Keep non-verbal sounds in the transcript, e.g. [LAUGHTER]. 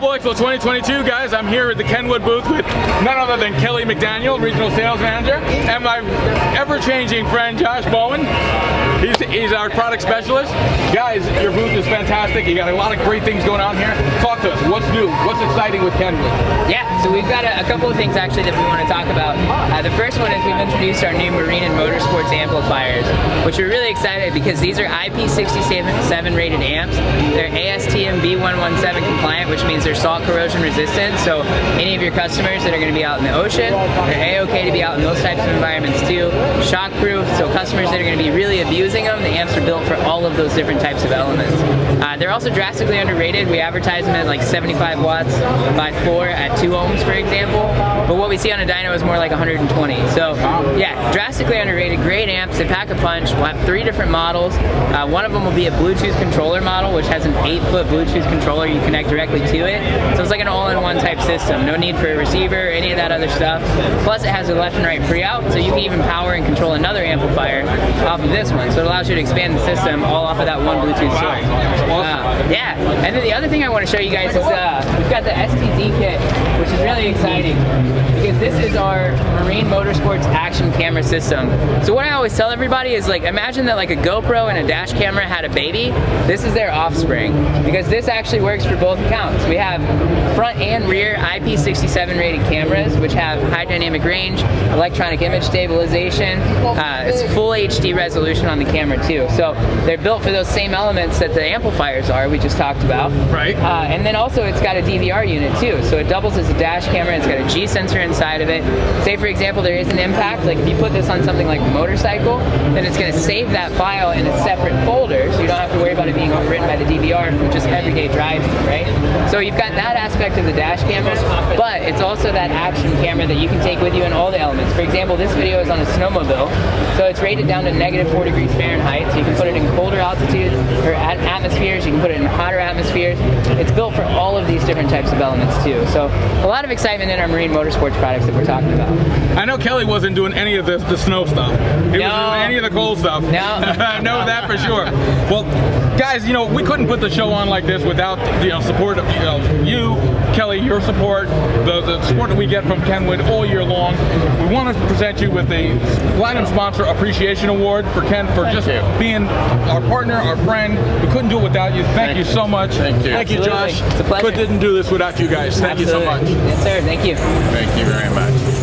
Expo 2022, guys. I'm here at the Kenwood booth with none other than Kelly McDaniel, Regional Sales Manager, and my ever-changing friend Josh Bowen. He's, he's our product specialist. Guys, your booth is fantastic. You got a lot of great things going on here. Talk to us. What's new? What's exciting with Kenwood? Yeah, so we've got a, a couple of things actually that we want to talk about. Uh, the first one is we've introduced our new marine and motorsports amplifiers, which we're really excited because these are IP67 rated amps. They're ASTM B117 compliant, which means they're salt corrosion resistant. So any of your customers that are going to be out in the ocean, they're a-okay to be out in those types of environments too. Shockproof, so customers that are going to be really abusing them, the amps are built for all of those different types of elements. Uh, they're also drastically underrated. We advertise them at like 75 watts by 4 at 2 ohms, for example. But what we see on a dyno is more like 120. So yeah, drastically underrated. Great amps. They pack a punch. We'll have three different models. Uh, one of them will be a Bluetooth controller model, which has an 8-foot Bluetooth controller you connect directly to it. So it's like an all-in-one type system. No need for a receiver, any of that other stuff. Plus it has a left and right pre-out, so you can even power and control another amplifier off of this one. So it allows you to expand the system all off of that one Bluetooth source. Uh, yeah, and then the other thing I want to show you guys is uh, we've got the STZ kit, which is really exciting because this is our Marine Motorsports action camera system. So what I always tell everybody is like, imagine that like a GoPro and a dash camera had a baby. This is their offspring because this actually works for both accounts. We have front and rear IP67 rated cameras, which have high dynamic range, electronic image stabilization. Uh, it's full HD resolution on the camera too. So they're built for those same elements that the amplifiers are we just talked about. Right. Uh, and then also it's got a DVR unit too. So it doubles as a dash camera. It's got a G sensor inside of it. Say for example there is an impact, like if you put this on something like a motorcycle, then it's going to save that file in a separate folder so you don't have being written by the DVR from just everyday driving, right? So you've got that aspect of the dash camera, but it's also that action camera that you can take with you in all the elements. For example, this video is on a snowmobile, so it's rated down to negative 4 degrees Fahrenheit, so you can put it in colder altitudes or at atmospheres, you can put it in hotter atmospheres. It's built for all of these different types of elements too. So a lot of excitement in our marine motorsports products that we're talking about. I know Kelly wasn't doing any of the, the snow stuff. He No. wasn't doing any of the cold stuff. No. [LAUGHS] I know that for sure. Well, guys, you know, we couldn't put the show on like this without, you know, support of, you know, you, Kelly, your support, the, the support that we get from Kenwood all year long. We want to present you with the Platinum Sponsor Appreciation Award for Ken for just you. being our partner, our friend. We couldn't do it without you. Thank, you so much. Thank you. Thank you, Absolutely. Josh. It's a pleasure. Couldn't do this without you guys. Thank you so much. Yes sir, thank you. Thank you very much.